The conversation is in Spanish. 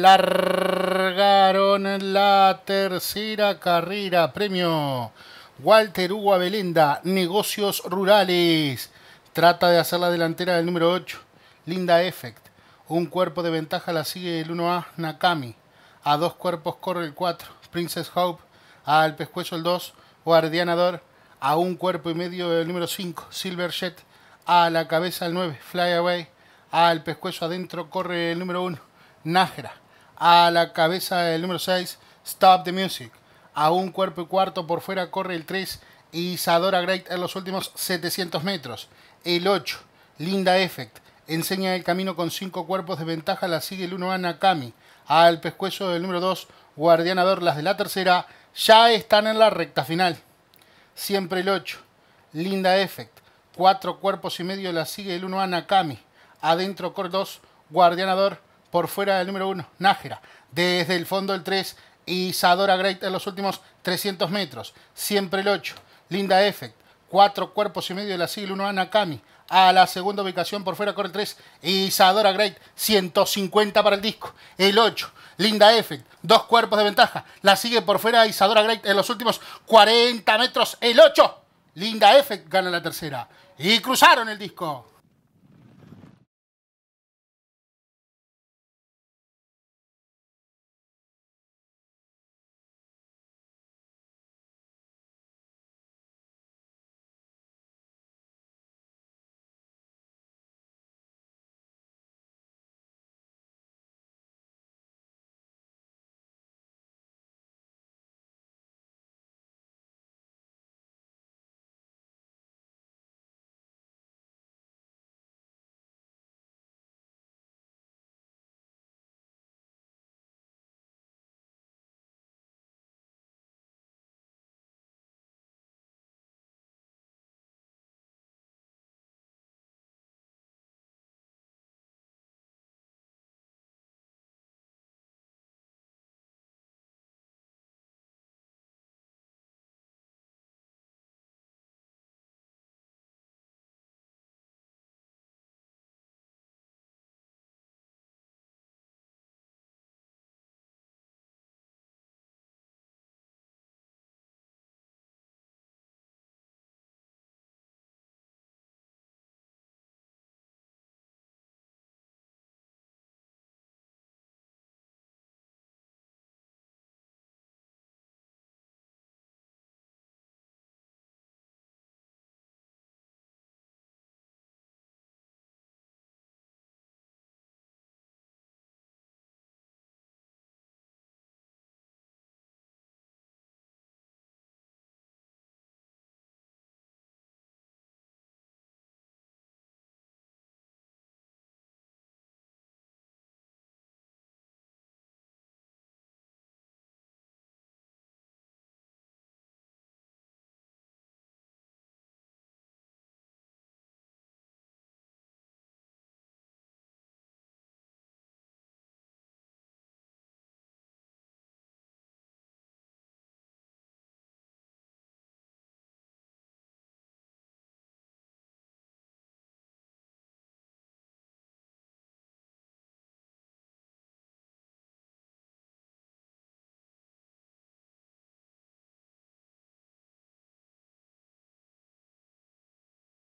Largaron la tercera carrera. Premio Walter Hugo Abelenda, Negocios Rurales. Trata de hacer la delantera del número 8. Linda Effect. Un cuerpo de ventaja la sigue el 1A Nakami. A dos cuerpos corre el 4. Princess Hope. Al pescuezo el 2. Guardianador. A un cuerpo y medio el número 5. Silver Jet. A la cabeza el 9. Fly Away. Al pescuezo adentro corre el número 1. Nájera. A la cabeza el número 6. Stop the Music. A un cuerpo y cuarto por fuera corre el 3. Isadora Great en los últimos 700 metros. El 8. Linda Effect. Enseña el camino con 5 cuerpos de ventaja. La sigue el 1 Nakami. Al pescuezo del número 2. Guardianador. Las de la tercera ya están en la recta final. Siempre el 8. Linda Effect. Cuatro cuerpos y medio la sigue el 1 Nakami. Adentro corre 2. Guardianador. Por fuera del número 1. Nájera. Desde el fondo el 3. Isadora Great en los últimos 300 metros. Siempre el 8. Linda Effect. Cuatro cuerpos y medio de la sigla 1 Nakami. A la segunda ubicación por fuera corre 3. Isadora Great. 150 para el disco. El 8. Linda Effect. Dos cuerpos de ventaja. La sigue por fuera Isadora Great en los últimos 40 metros. El 8. Linda Effect gana la tercera. Y cruzaron el disco.